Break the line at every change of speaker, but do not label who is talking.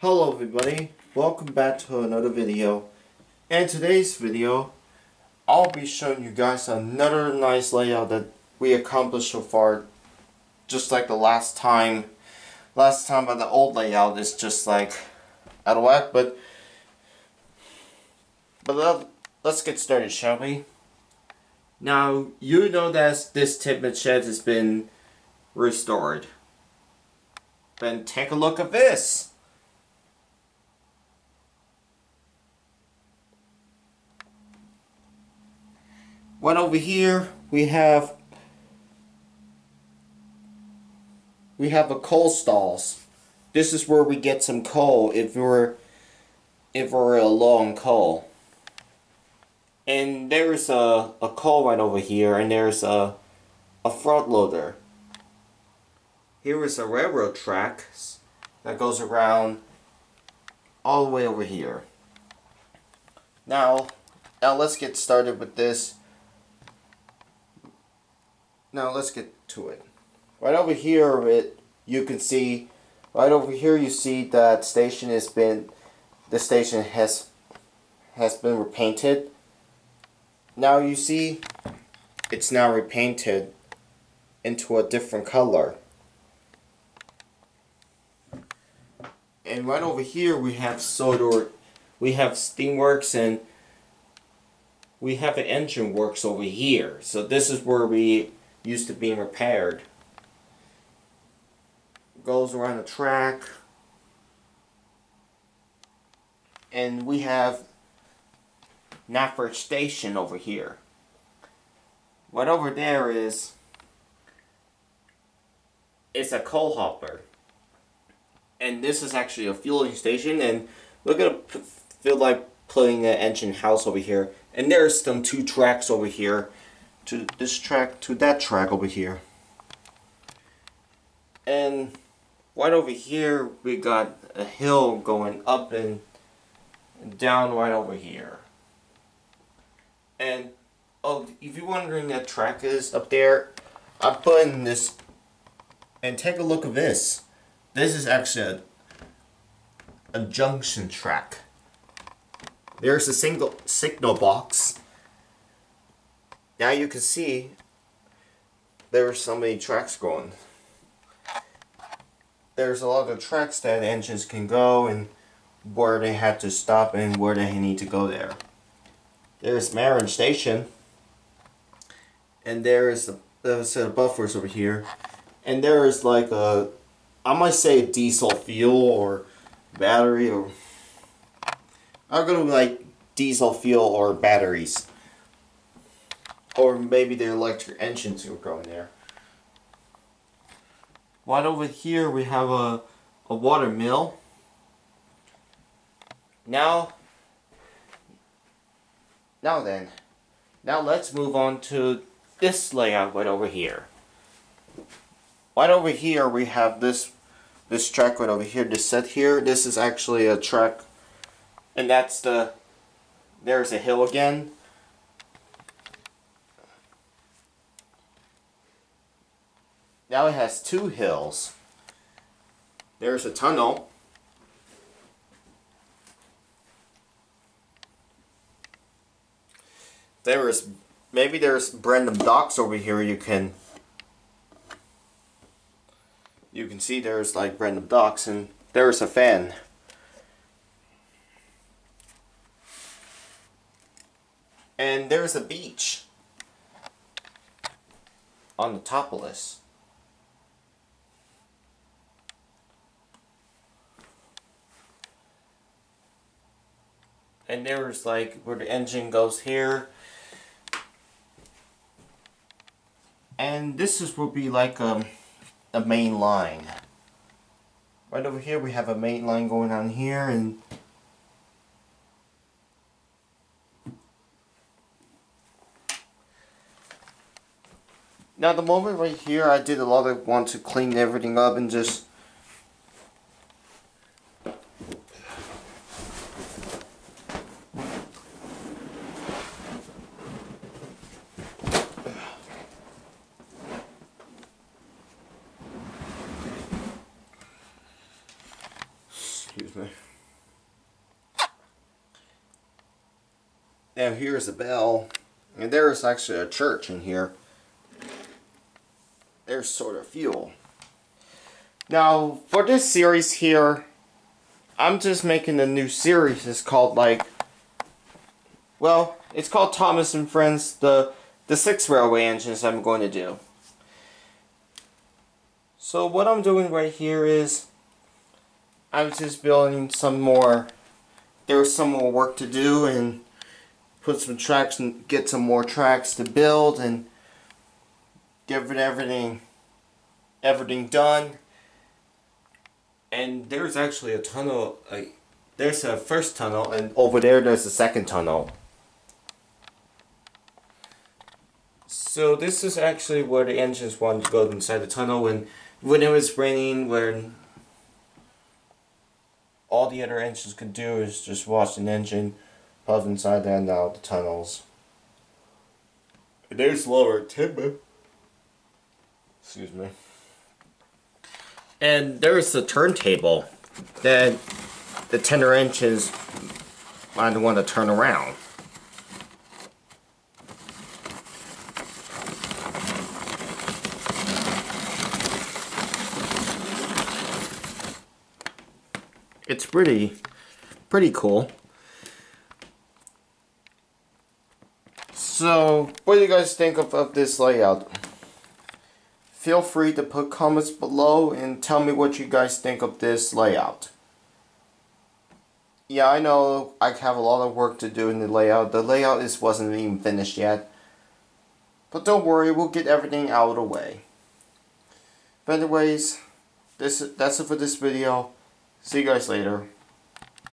Hello everybody, welcome back to another video. In today's video, I'll be showing you guys another nice layout that we accomplished so far. Just like the last time. Last time on the old layout is just like out of whack, but but let's get started, shall we? Now, you know that this Tidmouth shed has been restored. Then take a look at this. One over here, we have we have a coal stalls. This is where we get some coal if we're if we're a on coal. And there's a, a coal right over here and there's a a front loader. Here is a railroad track that goes around all the way over here. Now, now let's get started with this. Now let's get to it. Right over here, it you can see, right over here you see that station has been, the station has has been repainted. Now you see, it's now repainted into a different color. and right over here we have Sodor, we have Steamworks and we have an engine works over here. So this is where we used to being repaired. Goes around the track. And we have Knapford Station over here. What over there is it's a coal hopper and this is actually a fueling station and we're gonna feel like putting an engine house over here and there's some two tracks over here to this track to that track over here and right over here we got a hill going up and down right over here and oh if you're wondering that track is up there I'm putting this and take a look at this this is actually a, a junction track. There's a single signal box. Now you can see there are so many tracks going. There's a lot of tracks that engines can go and where they have to stop and where they need to go there. There's Maron Station and there's a, set of buffers over here and there is like a I might say diesel fuel or battery or I'm gonna like diesel fuel or batteries or maybe the electric engines are going there. Right over here we have a, a water mill. Now, now then, now let's move on to this layout right over here. Right over here we have this this track right over here, this set here, this is actually a track, and that's the, there's a hill again. Now it has two hills. There's a tunnel. There is, maybe there's random docks over here you can you can see there's like random docks and there's a fan. And there's a beach on the top of this. And there's like where the engine goes here. And this is will be like um a main line. Right over here we have a main line going on here and Now the moment right here I did a lot of want to clean everything up and just Me. Now here's a bell. And there's actually a church in here. There's sort of fuel. Now, for this series here, I'm just making a new series. It's called like, well, it's called Thomas and Friends, the, the six railway engines I'm going to do. So what I'm doing right here is, I'm just building some more, there was some more work to do and put some tracks and get some more tracks to build and get everything everything done. And there's actually a tunnel like there's a first tunnel and over there there's a second tunnel. So this is actually where the engines want to go inside the tunnel when when it was raining when all the other engines could do is just watch an engine puff inside and out the tunnels. There's lower timber. Excuse me. And there's the turntable that the tender engines might want to turn around. It's pretty, pretty cool. So, what do you guys think of, of this layout? Feel free to put comments below and tell me what you guys think of this layout. Yeah, I know I have a lot of work to do in the layout. The layout is wasn't even finished yet. But don't worry, we'll get everything out of the way. But anyways, this that's it for this video. See you guys later.